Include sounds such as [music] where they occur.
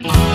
Bye. [laughs]